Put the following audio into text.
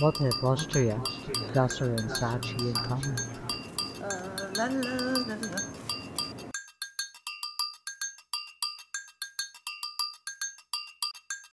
What if Austria, Prussia and Sachi in common?